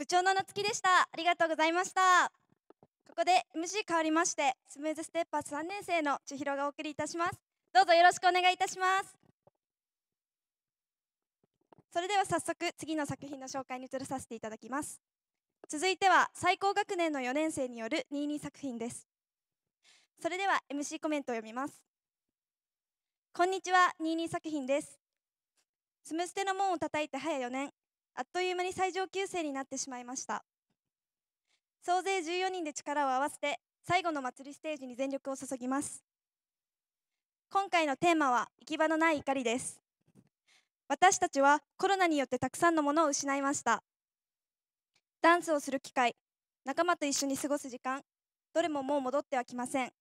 部長の夏希でした。ありがとうございました。ここで MC 変わりましてスムーズステッパー3年生の千尋がお送りいたします。どうぞよろしくお願いいたします。それでは早速次の作品の紹介に移らさせていただきます。続いては最高学年の4年生による22作品です。それでは MC コメントを読みます。こんにちは22作品です。スムステの門を叩いて早4年。あっという間に最上級生になってしまいました。総勢14人で力を合わせて最後の祭りステージに全力を注ぎます。今回のテーマは行き場のない怒りです。私たちはコロナによってたくさんのものを失いました。ダンスをする機会仲間と一緒に過ごす時間どれももう戻ってはきません。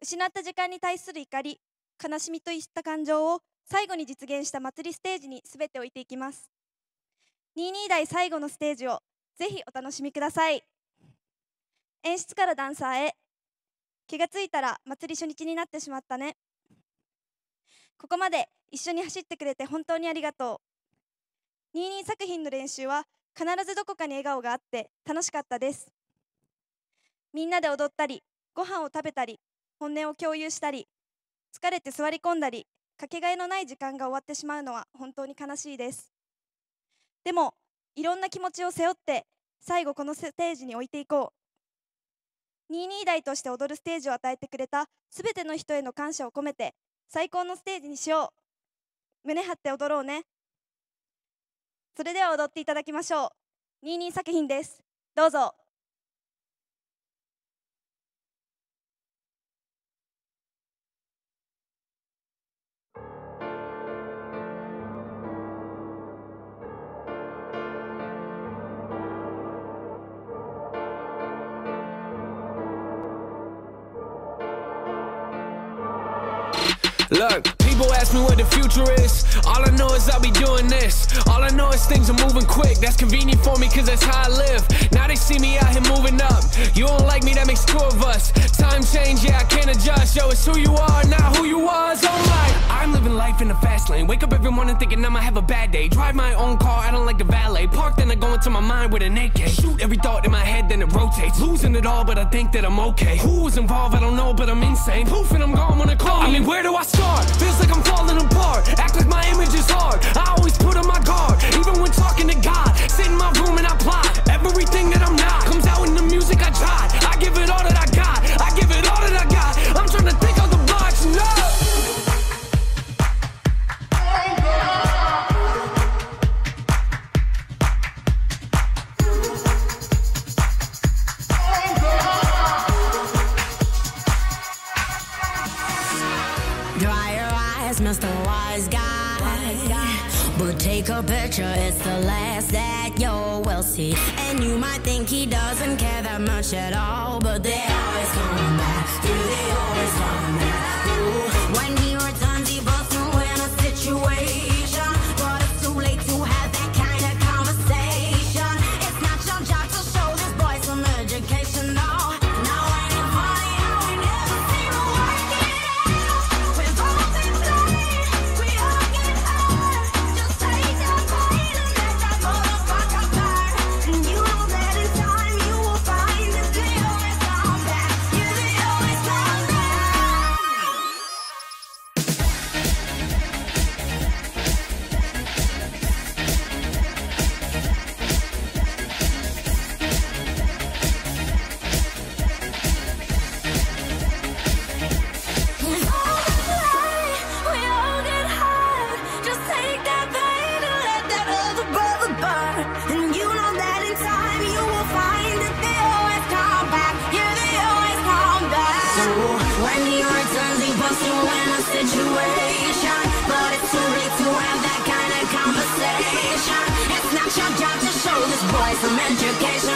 失った時間に対する怒り悲しみといった感情を最後に実現した祭りステージに全て置いていきます。22代最後のステージをぜひお楽しみください。演出からダンサーへ。気がついたら祭り初日になってしまったね。ここまで一緒に走ってくれて本当にありがとう。22作品の練習は必ずどこかに笑顔があって楽しかったです。みんなで踊ったりご飯を食べたり本音を共有したり疲れて座り込んだりかけがえのない時間が終わってしまうのは本当に悲しいです。でもいろんな気持ちを背負って最後このステージに置いていこう。22代として踊るステージを与えてくれたすべての人への感謝を込めて最高のステージにしよう。胸張って踊ろうね。それでは踊っていただきましょう。22作品です。どうぞ。Look, people ask me what the future is. All I know is I'll be doing this. All I know is things are moving quick. That's convenient for me, cause that's how I live. Now they see me out here moving up. You don't like me, that makes two of us. Time change, yeah, I can't adjust. Yo, it's who you are, not who you was. I'm like, I'm living life in the lane. Wake up every morning thinking I'ma have a bad day. Drive my own car, I don't like the valet. Park, then I go into my mind with an AK. Shoot every thought in my head, then it rotates. Losing it all, but I think that I'm okay. Who was involved, I don't know, but I'm insane. Poof, and I'm gone when I call. I mean, where do I start? Feels like I'm falling apart. Act like my image is hard. I always Mr. Wise Guy. But take a picture, it's the last that you will see. And you might think he doesn't care that much at all, but they always come back. Do they always come back? Ooh, when some education.